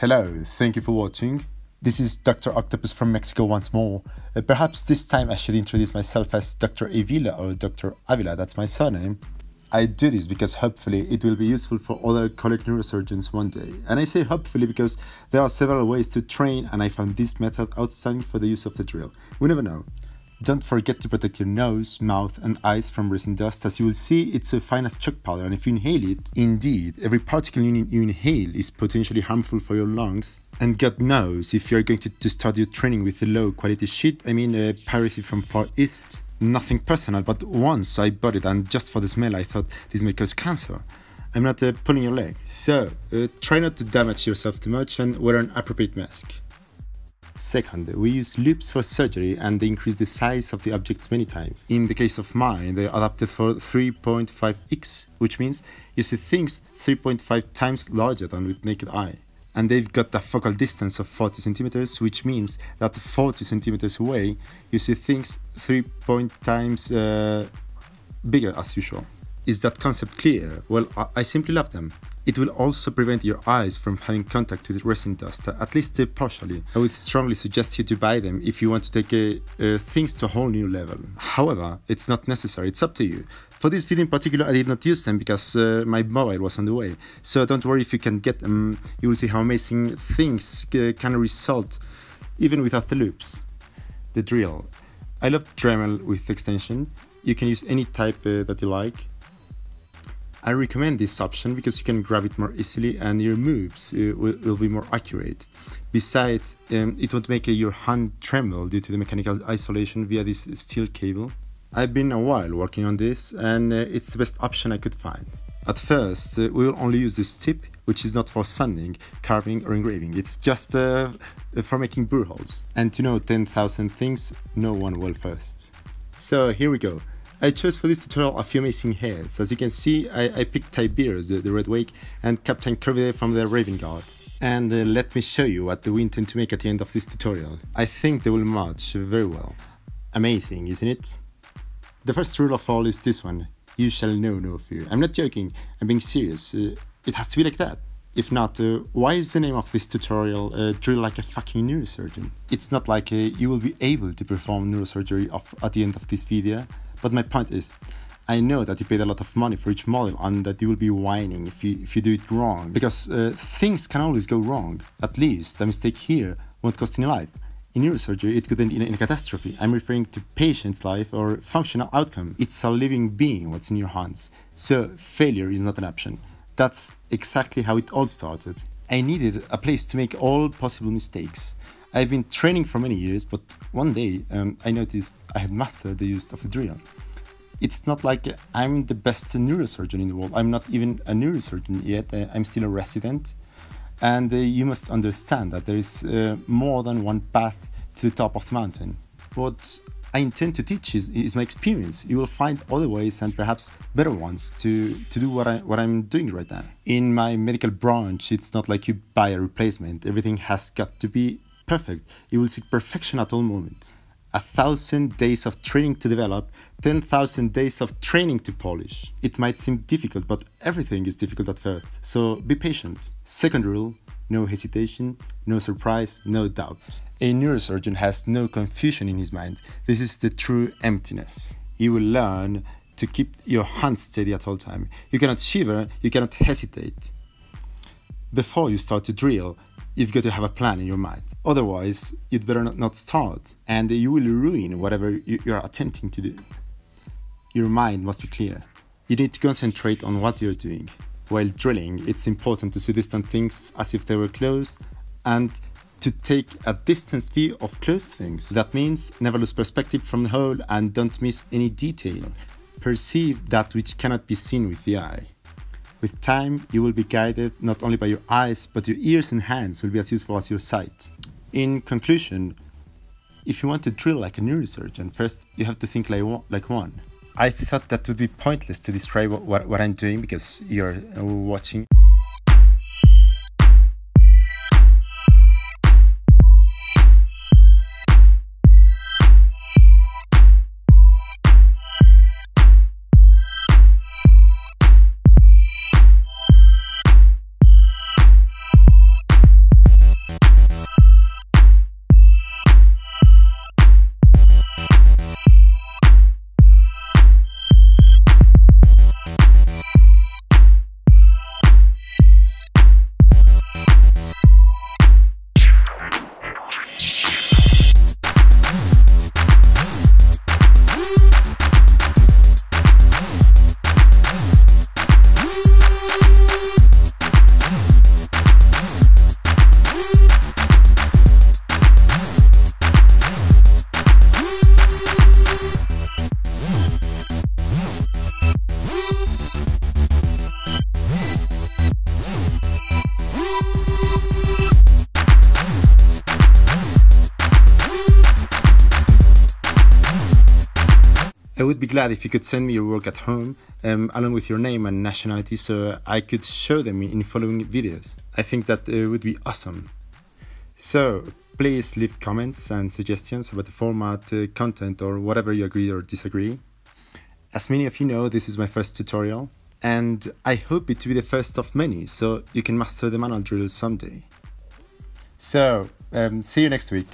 Hello, thank you for watching. This is Dr. Octopus from Mexico once more. Uh, perhaps this time I should introduce myself as Dr. Avila or Dr. Avila, that's my surname. I do this because hopefully it will be useful for other colleague neurosurgeons one day. And I say hopefully because there are several ways to train and I found this method outstanding for the use of the drill. We never know. Don't forget to protect your nose, mouth and eyes from resin dust as you will see it's a fine as chalk powder and if you inhale it, indeed, every particle you, inhale is potentially harmful for your lungs. And God knows if you're going to, to start your training with a low quality shit, I mean a piracy from Far East, nothing personal, but once I bought it and just for the smell I thought this may cause cancer. I'm not uh, pulling your leg. So, uh, try not to damage yourself too much and wear an appropriate mask. Second, we use loupes for surgery and they increase the size of the objects many times. In the case of mine, they adapted for 3.5x, which means you see things 3.5 times larger than with naked eye. And they've got a focal distance of 40 centimeters, which means that 40 centimeters away, you see things 3 point times uh, bigger as usual. Is that concept clear? Well, I simply love them. It will also prevent your eyes from having contact with the resin dust, at least uh, partially. I would strongly suggest you to buy them if you want to take uh, uh, things to a whole new level. However, it's not necessary, it's up to you. For this video in particular, I did not use them because uh, my mobile was on the way. So don't worry if you can get them, you will see how amazing things uh, can result even without the loupes. The drill. I love Dremel with extension. You can use any type uh, that you like. I recommend this option because you can grab it more easily and your moves uh, will, will, be more accurate. Besides, um, it won't make uh, your hand tremble due to the mechanical isolation via this steel cable. I've been a while working on this and uh, it's the best option I could find. At first, uh, we will only use this tip, which is not for sanding, carving or engraving. It's just uh, for making burr holes. And to know 10,000 things, no one will first. So here we go. I chose for this tutorial a few amazing heads. As you can see, I, I picked Tyberos, the, the, Red Wake, and Captain Korvydae from the Raven Guard. And uh, let me show you what we intend to make at the end of this tutorial. I think they will match very well. Amazing, isn't it? The first rule of all is this one. You shall know no fear. I'm not joking, I'm being serious. Uh, it has to be like that. If not, uh, why is the name of this tutorial uh, Drill Like a Fucking Neurosurgeon? It's not like uh, you will be able to perform neurosurgery of, at the end of this video, but my point is, I know that you paid a lot of money for each model and that you will be whining if you, if you do it wrong, because uh, things can always go wrong. At least a mistake here won't cost any life. In neurosurgery, it could end in a, in a catastrophe. I'm referring to patient's life or functional outcome. It's a living being what's in your hands. So failure is not an option. That's exactly how it all started. I needed a place to make all possible mistakes. I've been training for many years, but one day um, I noticed I had mastered the use of the drill. It's not like I'm the best neurosurgeon in the world. I'm not even a neurosurgeon yet. Uh, I'm still a resident. And uh, you must understand that there is uh, more than one path to the top of the mountain. What I intend to teach is, is my experience. You will find other ways and perhaps better ones to, to do what, I, what I'm doing right now. In my medical branch, it's not like you buy a replacement. Everything has got to be perfect. You will seek perfection at all moments. A thousand days of training to develop, 10,000 days of training to polish. It might seem difficult, but everything is difficult at first, so be patient. Second rule no hesitation, no surprise, no doubt. A neurosurgeon has no confusion in his mind. This is the true emptiness. You will learn to keep your hands steady at all time. You cannot shiver, you cannot hesitate. Before you start to drill, you've got to have a plan in your mind. Otherwise, you'd better not start, and you will ruin whatever you're attempting to do. Your mind must be clear. You need to concentrate on what you're doing. While drilling, it's important to see distant things as if they were close and to take a distant view of close things. That means never lose perspective from the whole and don't miss any detail. Perceive that which cannot be seen with the eye. With time, you will be guided not only by your eyes, but your ears and hands will be as useful as your sight. In conclusion, if you want to drill like a neurosurgeon, first you have to think like, one. I thought that would be pointless to describe what, what I'm doing because you're uh, watching. I would be glad if you could send me your work at home um, along with your name and nationality so I could show them in following videos. I think that uh, would be awesome. So please leave comments and suggestions about the format, uh, content or whatever you agree or disagree. As many of you know, this is my first tutorial and I hope it to be the first of many so you can master the manual drill someday. So, um, see you next week.